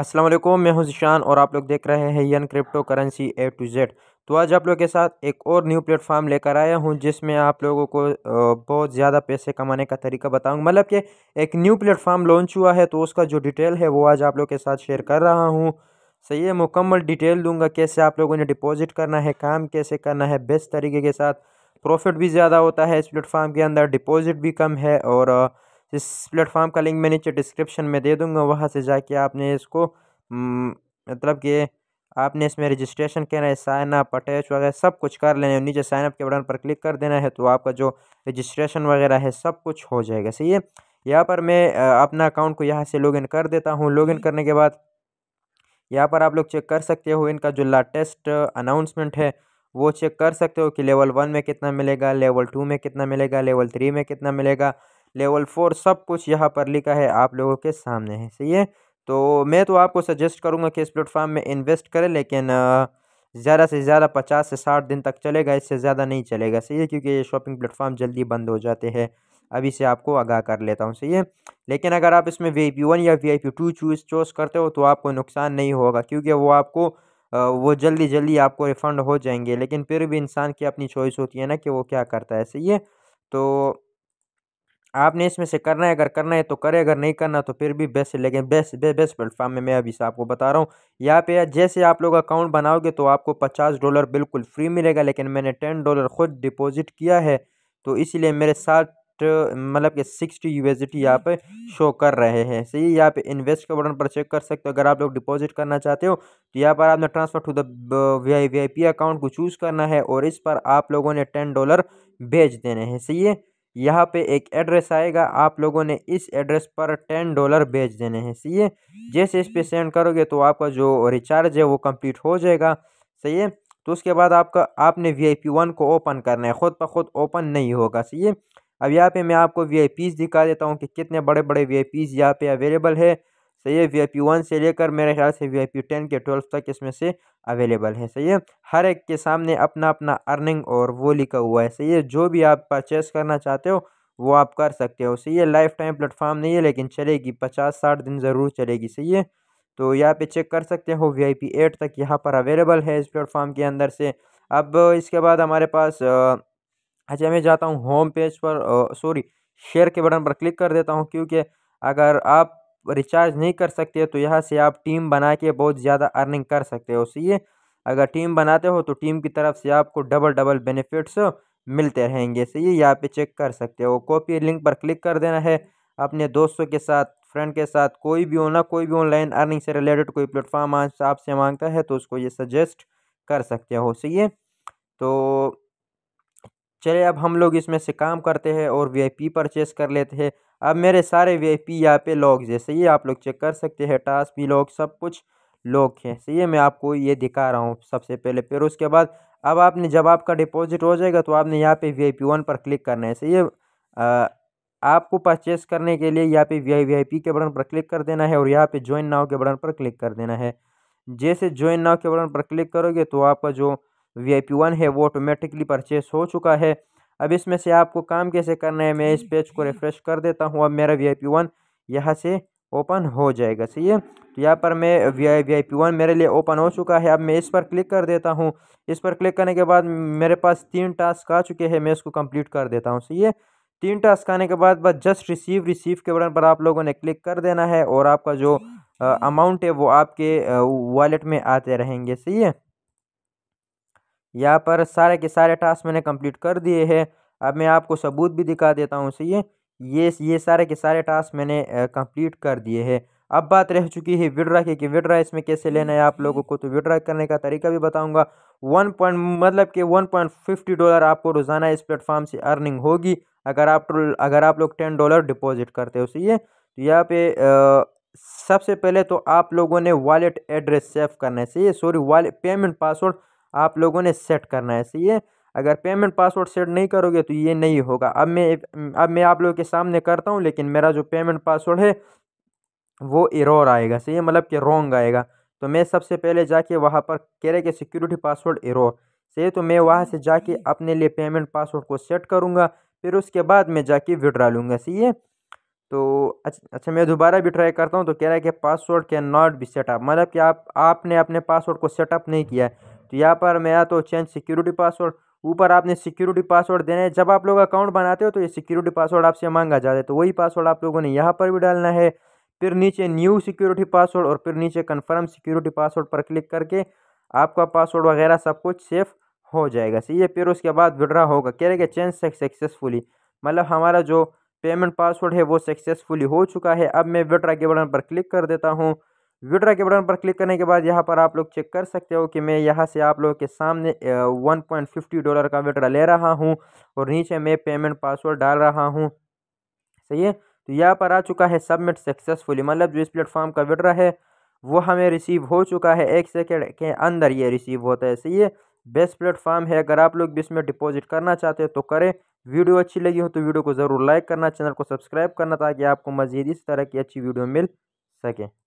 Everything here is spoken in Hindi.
अस्सलाम वालेकुम, मैं हूँ ज़िशान और आप लोग देख रहे हैं यन cryptocurrency A to Z. तो आज आप लोग के साथ एक और न्यू प्लेटफॉर्म लेकर आया हूँ, जिसमें आप लोगों को बहुत ज़्यादा पैसे कमाने का तरीका बताऊँगा। मतलब कि एक न्यू प्लेटफॉर्म लॉन्च हुआ है तो उसका जो डिटेल है, वो आज आप लोग के साथ शेयर कर रहा हूँ। सही है मुकम्मल डिटेल दूँगा, कैसे आप लोगों ने डिपॉजिट करना है, काम कैसे करना है, बेस्ट तरीके के साथ प्रॉफिट भी ज़्यादा होता है इस प्लेटफॉर्म के अंदर, डिपॉजिट भी कम है और इस प्लेटफॉर्म का लिंक मैं नीचे डिस्क्रिप्शन में दे दूँगा वहाँ से जाके आपने इसको मतलब कि आपने इसमें रजिस्ट्रेशन करना है साइन अप अटैच वगैरह सब कुछ कर लेना है नीचे साइनअप के बटन पर क्लिक कर देना है तो आपका जो रजिस्ट्रेशन वगैरह है सब कुछ हो जाएगा। सही है? यहाँ पर मैं अपना अकाउंट को यहाँ से लॉगिन कर देता हूँ। लॉगिन करने के बाद यहाँ पर आप लोग चेक कर सकते हो इनका जो लाटेस्ट अनाउंसमेंट है वो चेक कर सकते हो कि लेवल वन में कितना मिलेगा लेवल टू में कितना मिलेगा लेवल थ्री में कितना मिलेगा लेवल फोर सब कुछ यहाँ पर लिखा है आप लोगों के सामने है, सही है? तो मैं तो आपको सजेस्ट करूँगा कि इस प्लेटफॉर्म में इन्वेस्ट करें, लेकिन ज़्यादा से ज़्यादा पचास से साठ दिन तक चलेगा, इससे ज़्यादा नहीं चलेगा, सही है? क्योंकि ये शॉपिंग प्लेटफॉर्म जल्दी बंद हो जाते हैं। अभी से आपको आगाह कर लेता हूँ, सही है? लेकिन अगर आप इसमें वी पी वन या V I P two choose choose करते हो तो आपको नुकसान नहीं होगा, क्योंकि वो आपको वो जल्दी जल्दी आपको रिफ़ंड हो जाएँगे, लेकिन फिर भी इंसान की अपनी चॉइस होती है ना कि वो क्या करता है, सही है? तो आपने इसमें से करना है अगर करना है तो करे अगर नहीं करना तो फिर भी बेस्ट लेकिन बेस्ट बे, बेस्ट प्लेटफॉर्म में मैं अभी से आपको बता रहा हूँ। यहाँ पे जैसे आप लोग अकाउंट बनाओगे तो आपको पचास डॉलर बिल्कुल फ्री मिलेगा लेकिन मैंने टेन डॉलर खुद डिपॉजिट किया है तो इसीलिए मेरे साथ मतलब कि सिक्सटी यू यहाँ पे शो कर रहे हैं। सही यहाँ पे इन्वेस्ट के बटन पर चेक कर सकते हो अगर आप लोग डिपॉजिट करना चाहते हो तो यहाँ पर आपने transfer to the V I V I P account को चूज़ करना है और इस पर आप लोगों ने टेन डॉलर भेज देने हैं। सही है? यहाँ पे एक एड्रेस आएगा। आप लोगों ने इस एड्रेस पर टेन डॉलर भेज देने हैं। सही है? जैसे इस पर सेंड करोगे तो आपका जो रिचार्ज है वो कंप्लीट हो जाएगा। सही है? तो उसके बाद आपका, आपने वी आई पी वन को ओपन करना है। ख़ुद ब खुद ओपन नहीं होगा। सही है? अब यहाँ पे मैं आपको वी आई पीज़ दिखा देता हूँ कि कितने बड़े बड़े वी आई पीज़ यहाँ पे अवेलेबल है। सही है वी आई पी वन से लेकर मेरे ख्याल से वी आई पी टेन के ट्वेल्व तक इसमें से अवेलेबल है, सही है। हर एक के सामने अपना अपना अर्निंग और वो लिखा हुआ है, सही है। जो भी आप परचेस करना चाहते हो, वो आप कर सकते हो, सही है। लाइफ टाइम प्लेटफॉर्म नहीं है, लेकिन चलेगी। पचास साठ दिन ज़रूर चलेगी, सही है। तो यहाँ पे चेक कर सकते हो वी आई पी एट तक यहाँ पर अवेलेबल है इस प्लेटफॉर्म के अंदर से। अब इसके बाद हमारे पास अच्छा मैं जाता हूँ होम पेज पर सॉरी शेयर के बटन पर क्लिक कर देता हूँ, क्योंकि अगर आप रिचार्ज नहीं कर सकते तो यहाँ से आप टीम बना के बहुत ज़्यादा अर्निंग कर सकते हो। है अगर टीम बनाते हो तो टीम की तरफ़ से आपको डबल डबल बेनिफिट्स मिलते रहेंगे। है यहाँ पे चेक कर सकते हो। कॉपी लिंक पर क्लिक कर देना है। अपने दोस्तों के साथ फ्रेंड के साथ, कोई भी होना कोई भी ऑनलाइन अर्निंग से रिलेटेड कोई प्लेटफॉर्म आपसे माँगता है तो उसको ये सजेस्ट कर सकते हो। सही है तो चलिए अब हम लोग इसमें से काम करते हैं और वी आई पी परचेस कर लेते हैं। अब मेरे सारे वी आई पी यहाँ पे लॉग जैसे ये आप लोग चेक कर सकते हैं टास्क भी लॉग सब कुछ लॉग है। सही है, मैं आपको ये दिखा रहा हूँ सबसे पहले, फिर उसके बाद अब आपने, जब आपका डिपॉजिट हो जाएगा तो आपने यहाँ पे वी आई पी वन पर क्लिक करना है। सही है? आपको परचेस करने के लिए यहाँ पे V I V I P के बटन पर क्लिक कर देना है और यहाँ पे ज्वाइन नाव के बटन पर क्लिक कर देना है। जैसे ज्वाइन नाव के बटन पर क्लिक करोगे तो आपका जो वी आई पी वन है, वो ऑटोमेटिकली परचेस हो चुका है। अब इसमें से आपको काम कैसे करना है मैं इस पेज को रिफ़्रेश कर देता हूँ। अब मेरा वी आई पी वन यहाँ से ओपन हो जाएगा सही है? तो यहाँ पर मैं V I V I P one मेरे लिए ओपन हो चुका है। अब मैं इस पर क्लिक कर देता हूँ। इस पर क्लिक करने के बाद मेरे पास तीन टास्क आ चुके हैं मैं इसको कंप्लीट कर देता हूँ सही है? तीन टास्क आने के बाद बस जस्ट रिसीव रिसीव के बटन पर आप लोगों ने क्लिक कर देना है और आपका जो अमाउंट है वो आपके वॉलेट में आते रहेंगे सही है? यहाँ पर सारे के सारे टास्क मैंने कंप्लीट कर दिए हैं। अब मैं आपको सबूत भी दिखा देता हूँ सही है? ये ये सारे के सारे टास्क मैंने कंप्लीट कर दिए हैं। अब बात रह चुकी है विड्रा की कि विड्रा इसमें कैसे लेना है आप लोगों को? तो विड्रा करने का तरीका भी बताऊँगा। वन पॉइंट मतलब कि वन पॉइंट फिफ्टी डॉलर आपको रोज़ाना इस प्लेटफॉर्म से अर्निंग होगी अगर आप अगर आप लोग टेन डॉलर डिपॉजिट करते हो सही है? तो यहाँ पे आ, सबसे पहले तो आप लोगों ने वॉलेट एड्रेस सेव करना है सही है? सॉरी वॉलेट पेमेंट पासवर्ड आप लोगों ने सेट करना है। सही है? अगर पेमेंट पासवर्ड सेट नहीं करोगे तो ये नहीं होगा। अब मैं अब मैं आप लोगों के सामने करता हूँ, लेकिन मेरा जो पेमेंट पासवर्ड है, वो इरोर आएगा। सही है? मतलब कि रॉन्ग आएगा। तो मैं सबसे पहले जाके वहाँ पर कह रहे कि सिक्योरिटी पासवर्ड इरोर सही है? तो मैं वहाँ से जाके अपने लिए पेमेंट पासवर्ड को सेट करूँगा, फिर उसके बाद मैं जाके विड्रा लूँगा। सही है? तो अच्छा मैं दोबारा भी ट्राई करता हूँ तो कह रहा है कि password can not be set up मतलब कि आप, आपने अपने पासवर्ड को सेटअप नहीं किया है। तो यहाँ पर मेरा तो चेंज सिक्योरिटी पासवर्ड ऊपर आपने सिक्योरिटी पासवर्ड देना है। जब आप लोग अकाउंट बनाते हो तो ये सिक्योरिटी पासवर्ड आपसे मांगा जाता है। तो वही पासवर्ड आप लोगों ने यहाँ पर भी डालना है। फिर नीचे न्यू सिक्योरिटी पासवर्ड और फिर नीचे कन्फर्म सिक्योरिटी पासवर्ड पर क्लिक करके आपका पासवर्ड वगैरह सब कुछ सेफ़ हो जाएगा। सही है? फिर उसके बाद विड्रा होगा। कह रहे कि चेंज सक्सेसफुली मतलब हमारा जो पेमेंट पासवर्ड है वो सक्सेसफुली हो चुका है। अब मैं विड्रा के बटन पर क्लिक कर देता हूँ। विड्रा के बटन पर क्लिक करने के बाद यहाँ पर आप लोग चेक कर सकते हो कि मैं यहाँ से आप लोगों के सामने वन पॉइंट फिफ्टी डॉलर का विड्रा ले रहा हूँ और नीचे मैं पेमेंट पासवर्ड डाल रहा हूँ। सही है? तो यहाँ पर आ चुका है सबमिट सक्सेसफुली मतलब जो इस प्लेटफॉर्म का विड्रा है, वो हमें रिसीव हो चुका है। एक सेकेंड के अंदर ये रिसीव होता है। सही है? बेस्ट प्लेटफॉर्म है। अगर आप लोग भी इसमें डिपॉजिट करना चाहते हो तो करें। वीडियो अच्छी लगी हो तो वीडियो को ज़रूर लाइक करना, चैनल को सब्सक्राइब करना ताकि आपको मज़ीद इस तरह की अच्छी वीडियो मिल सके।